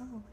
Oh,